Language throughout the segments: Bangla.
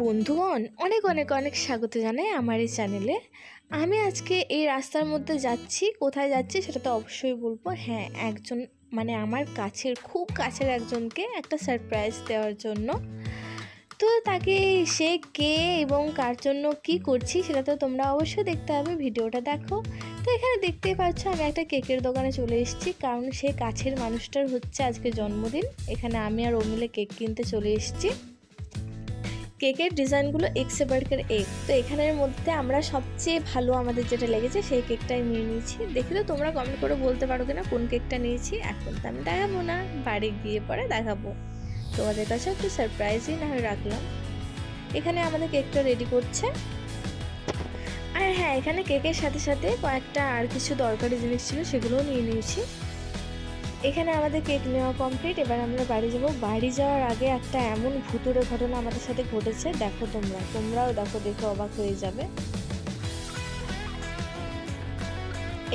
বন্ধুগণ, অনেক অনেক অনেক স্বাগত জানাই আমার এই চ্যানেলে। আমি আজকে এই রাস্তার মধ্যে যাচ্ছি, কোথায় যাচ্ছি সেটা তো অবশ্যই বলব। হ্যাঁ একজন মানে আমার কাছের, খুব কাছের একজনকে একটা সারপ্রাইজ দেওয়ার জন্য। তো তাকে সে কে এবং কার জন্য কি করছি সেটা তো তোমরা অবশ্যই দেখতে হবে, ভিডিওটা দেখো। তো এখানে দেখতেই পাচ্ছ আমি একটা কেকের দোকানে চলে এসেছি, কারণ সে কাছের মানুষটার হচ্ছে আজকে জন্মদিন। এখানে আমি আর ও মিলে কেক কিনতে চলে এসেছি। কেকের ডিজাইনগুলো এক্সে বার্কের এগ তো এখানের মধ্যে আমরা সবচেয়ে ভালো আমাদের যেটা লেগেছে, সেই কেকটাই নিয়ে নিয়েছি। দেখি তো তোমরা কমেন্ট করে বলতে পারো কিনা কোন কেকটা নিয়েছি। এখন তো আমি দেখাবো না, বাড়ি গিয়ে পরে দেখাবো। তোমাদের কাছে একটু সারপ্রাইজই না হয়ে রাখলাম। এখানে আমাদের কেকটা রেডি করছে। আর হ্যাঁ এখানে কেকের সাথে সাথে কয়েকটা আর কিছু দরকারি জিনিস ছিল, সেগুলোও নিয়ে নিয়েছি। এখানে আমাদের কেক নেওয়া কমপ্লিট এবার আমরা বাড়ি যাব। বাড়ি যাওয়ার আগে একটা এমন ভুতুরে ঘটনা আমাদের সাথে ঘটেছে দেখো তোমরা। তোমরাও দেখো দেখে অবাক হয়ে যাবে।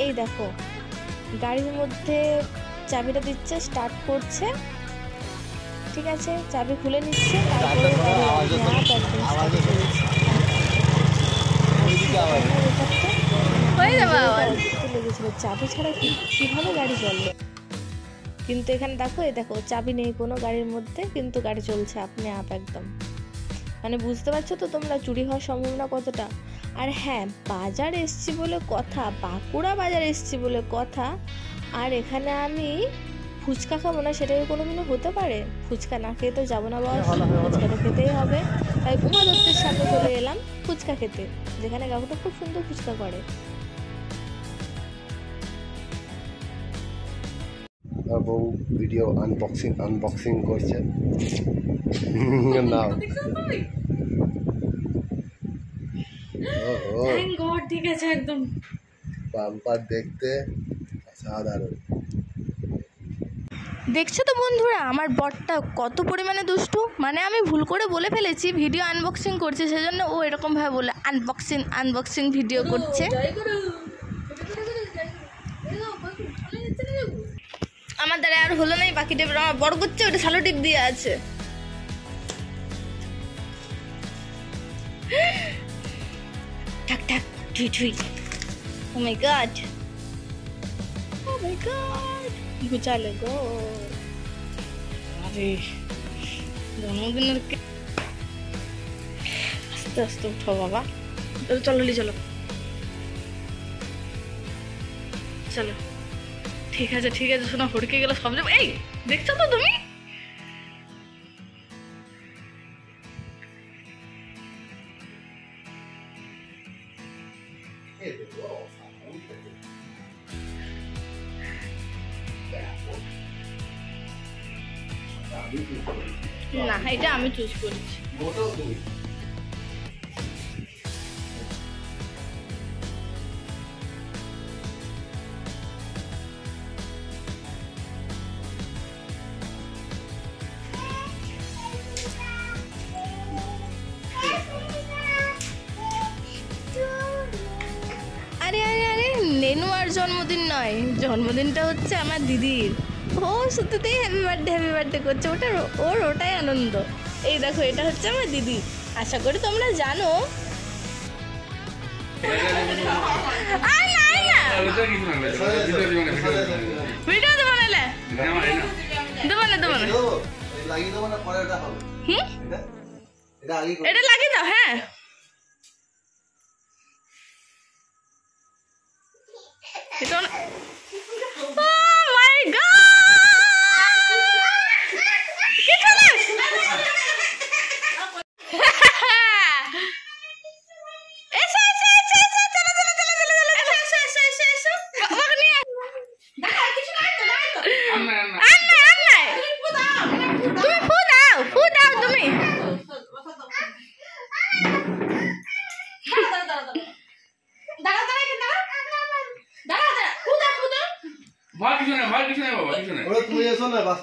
এই দেখো গাড়ির মধ্যে চাবিটা দিচ্ছে স্টার্ট করছে। ঠিক আছে চাবি খুলে নিচ্ছে তারপরে লেগেছিল চাবি ছাড়া কি কীভাবে গাড়ি চলবে? কিন্তু এখানে দেখো এই দেখো চাবি নেই কোনো গাড়ির মধ্যে কিন্তু গাড়ি চলছে আপনি আপ একদম। মানে বুঝতে পারছ তো তোমরা চুরি হওয়ার সম্ভাবনা কতটা? আর হ্যাঁ বাজার এসছি বলে কথা বাঁকুড়া বাজার এসছি বলে কথা আর এখানে আমি ফুচকা খাব না সেটা কি কোনোদিনও হতে পারে? ফুচকা না খেয়ে তো যাব না বস ফুচকা তো খেতেই হবে। তাই উমা দত্তের সামনে চলে এলাম ফুচকা খেতে যেখানে কাকুটা খুব সুন্দর ফুচকা করে। বউ ভিডিও আনবক্সিং আনবক্সিং করছে। না ঠিক আছে একদম। বাম্পার দেখতে সাধারণ দেখছ তো বন্ধুরা আমার বটটা কত পরিমাণে দুষ্টু? মানে আমি ভুল করে বলে ফেলেছি ভিডিও আনবক্সিং করছে সেজন্য ও এরকমভাবে বলে আনবক্সিং আনবক্সিং ভিডিও করছে। আমার দ্বারা আর হলো নাই বাকি টেপ আমার বড় করছে, ওটা সালো টিপ দিয়ে আছে। ঠাক ঠাক, ঠুই ঠুই। ও মাই গড ও মাই গড গুচালে গো। আরে জন্মদিনের আস্তে আস্তে উঠো বাবা। চলো চলো। চলো। ঠিক আছে ঠিক আছে শোনা হড়কে গেলে সব যাবে। এই দেখছ তো তুমি? না এটা আমি চুজ করেছি। জন্মদিন নয় জন্মদিনটা হচ্ছে আমার দিদির। ও সত্যিতেই হ্যাপি বার্থডে হ্যাপি বার্থডে করছে। ওটা ওর ওটাই আনন্দ। এই দেখো এটা হচ্ছে আমার দিদি। আশা করি তোমরা জানো। ভিডিও দেবো না দেবো না দেবো না এটা লাগিয়ে দাও হ্যাঁ। এটা না-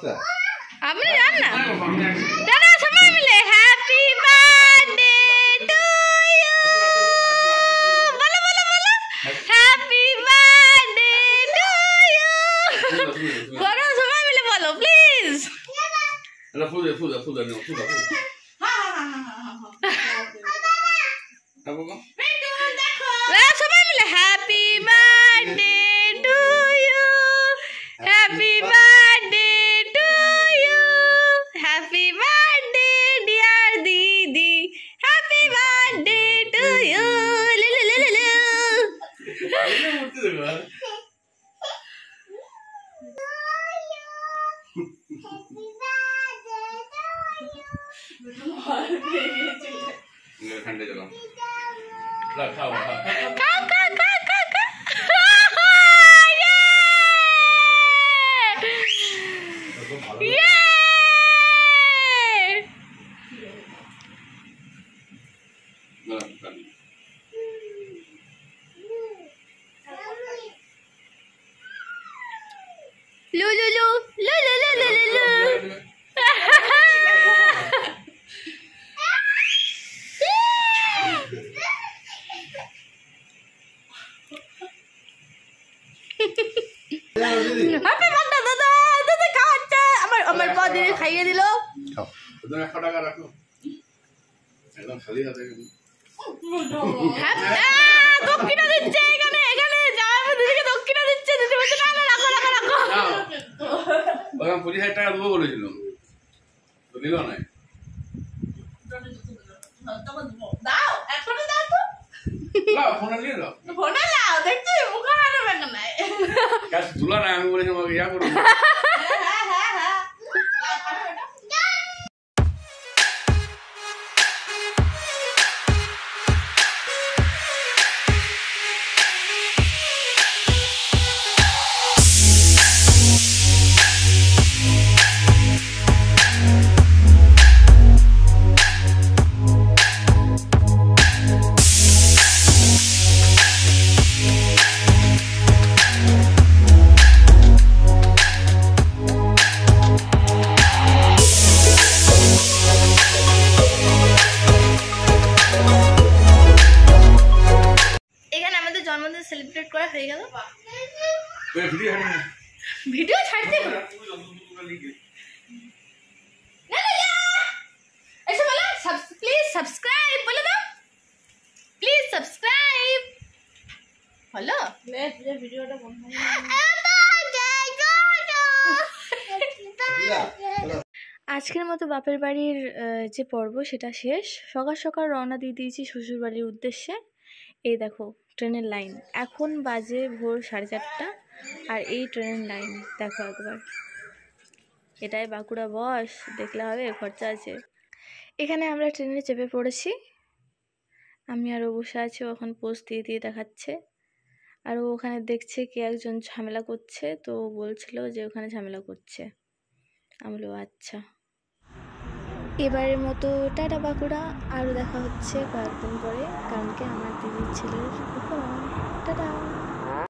অবস্থা আপনি যান না দাদা সবাই মিলে হ্যাপি বার্থডে টু ইউ বলো বলো বলো হ্যাপি বার্থডে টু ইউ বলো সবাই মিলে বলো প্লিজ না ফুদে ফুদে ফুদে নাও ফুদে ফুদে হ্যাঁ হ্যাঁ হ্যাঁ হ্যাঁ হ্যাঁ সবাই মিলে হ্যাপি বার্থডে 你们看这个吗？来看我看。看看看看看！哈哈耶！耶！那 হ্যাপি বার্থডে দাদা দাদা খাওয়াচ্ছে আমার আমার পা দিদি খাইয়ে দিল একশো টাকা রাখো একদম খালি হাতে দক্ষিণা দিচ্ছে এখানে এখানে জামাই দিদিকে দক্ষিণা দিচ্ছে দিদি বলছে না না রাখো রাখো রাখো ওখানে পঁচিশ হাজার টাকা দেবো বলেছিল তো। দিল না দাও এখনও দাও তো ফোনে নিয়ে দাও। ফোনে নাও দেখছি মুখে হারাবে না Kas duluan aku udah sama aku. আমাদের সেলিব্রেট করা হয়ে গেল। ভিডিও ছাড়তে প্লিজ সাবস্ক্রাইব বলে দাও প্লিজ সাবস্ক্রাইব হলো ভিডিওটা বন্ধ দিদা চলো। আজকের মতো বাপের বাড়ির যে পর্ব সেটা শেষ সকাল সকাল রওনা দিয়ে দিয়েছি শ্বশুর বাড়ির উদ্দেশ্যে এই দেখো ট্রেনের লাইন। এখন বাজে ভোর সাড়ে চারটা আর এই ট্রেনের লাইন। দেখো একবার। এটাই বাঁকুড়া বস, দেখলে হবে, খরচা আছে। এখানে আমরা ট্রেনে চেপে পড়েছি। আমি আরও বসে আছি, ও এখন পোস্ট দিয়ে দিয়ে দেখাচ্ছে। আর ওখানে দেখছে কে একজন ঝামেলা করছে, তো বলছিল যে ওখানে ঝামেলা করছে। আমি আচ্ছা। এবারের মতো টাটা বাঁকুড়া, আরও দেখা হচ্ছে কয়েকদিন পরে। কারণ কি আমার দিদির ছেলের টাটা!